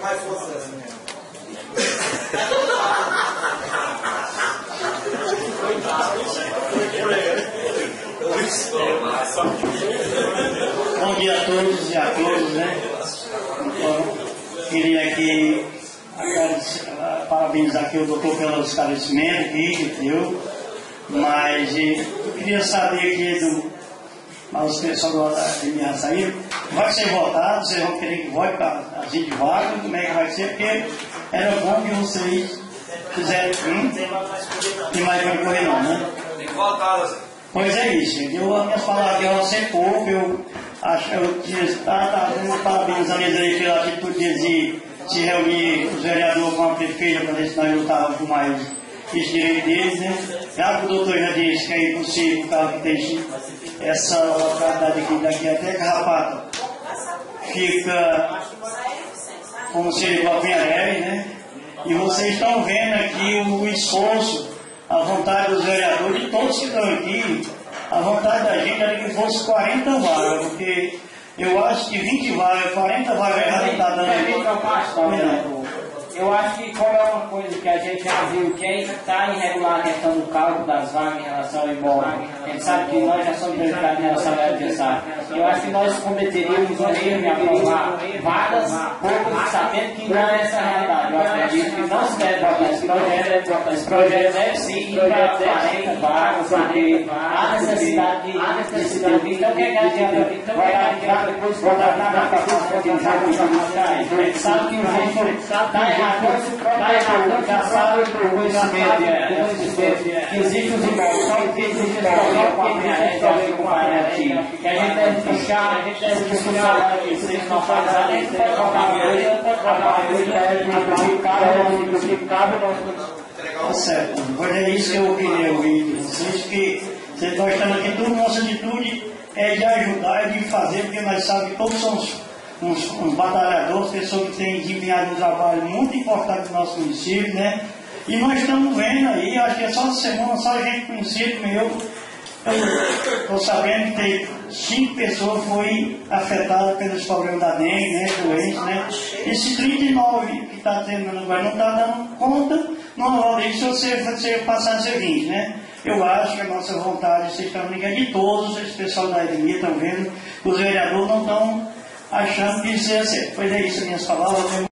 mais força assim mesmo. Bom dia a todos e a todas, né? Então, queria aqui parabenizar aqui o doutor pelo esclarecimento, vídeo, viu? Mas eh, eu queria saber aqui do, mas os pessoal da minha sair, vai ser votado, vocês vão querer que vote para as de vaga, como é que vai ser, porque era bom que vocês fizerem. Hum? Tem mais para correr não, né? Tem que votar, Pois é isso, eu, as minhas palavras vão ser pouco, eu acho eu tinha tá, tá, parabenizando eles pela atitude de se reunir os vereadores com a prefeita para ver se nós lutávamos com mais esse direito deles, né? Já que o doutor já disse que é impossível o carro que tem essa localidade aqui, daqui até Carrapato, fica como se ele igual a né? E vocês estão vendo aqui o esforço a vontade dos vereadores, de todos que estão aqui, a vontade da gente era que fosse 40 vagas, porque eu acho que 20 vagas, 40 vagas já está dando. Eu acho que como é uma coisa que a gente já viu que está irregular a questão do cálculo das vagas em relação ao imóvel, gente sabe que nós já somos prejudicados em relação ao adversário. Eu acho que nós cometeríamos um erro em aprovar vagas, pouco sabendo que não é essa realidade. Que não se deve votar esse projeto, esse projeto deve sim ir para 40 vagas, porque há necessidade de, de Então, o que é que adianta? Vai lá, depois votar na faculdade, porque já não A gente sabe que o gente está errado. já sabe por conhecimento que existe os imóveis, só que existe o problema que a gente deve acompanhar que a gente deve puxar, a gente deve discussão aqui, a gente não faz nada, a gente deve colocar a coisa, a coisa deve simplificar o nosso Tá certo, mas é isso que eu queria ouvir de vocês, que vocês estão estando aqui, toda nossa atitude é de ajudar, é de fazer, porque nós sabemos que todos somos uns, uns batalhadores, pessoas que têm desempenhado um trabalho muito importante no nosso município, né? E nós estamos vendo aí, acho que é só semana, só gente conhecido meu, estou sabendo que tem cinco pessoas foi afetadas pelos problemas da dengue, né, doentes, né? Esse 39 que está tendo agora não está dando conta, isso se você, você passar a ser 20, né? Eu acho que a nossa vontade, vocês estão ligando de todos, esse pessoal da academia estão vendo, os vereadores não estão achando que isso ia ser. Pois é isso, minhas palavras.